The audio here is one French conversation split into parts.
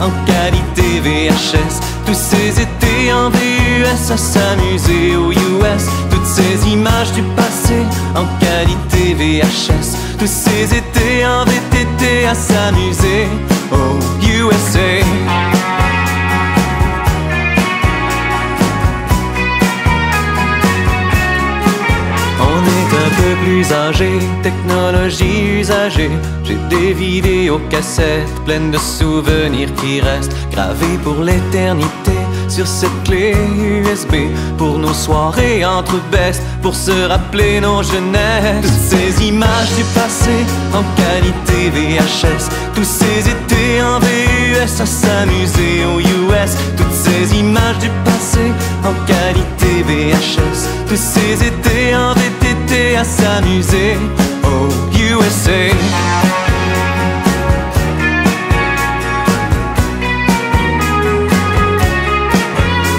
en qualité VHS. Tous ces étés en VUS à s'amuser aux US. Toutes ces images du passé en qualité VHS. Tous ces étés en VTT à s'amuser aux USA. Plus technologie usagée. J'ai des vidéos cassettes pleines de souvenirs qui restent gravés pour l'éternité sur cette clé USB pour nos soirées entre bestes, pour se rappeler nos jeunesses. Toutes ces images du passé en qualité VHS, tous ces étés en VUS à s'amuser aux US. Toutes ces images du passé en qualité VHS, tous ces étés en À s'amuser au USA.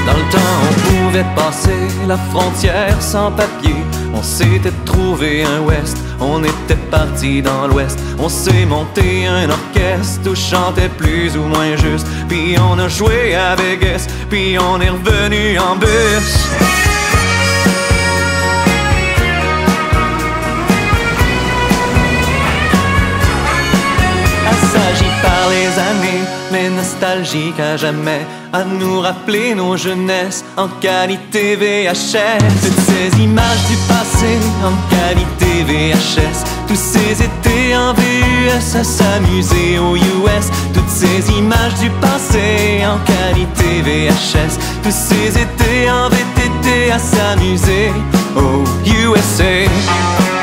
Dans le temps, on pouvait passer la frontière sans papier. On s'était trouvé un West, on était parti dans l'Ouest. On s'est monté un orchestre où chantait plus ou moins juste. Puis on a joué à Vegas, puis on est revenu en bus. Nostalgique à jamais, à nous rappeler nos jeunesses en qualité VHS. Toutes ces images du passé en qualité VHS, tous ces étés en VUS à s'amuser aux US. Toutes ces images du passé en qualité VHS, tous ces étés en VTT à s'amuser aux USA.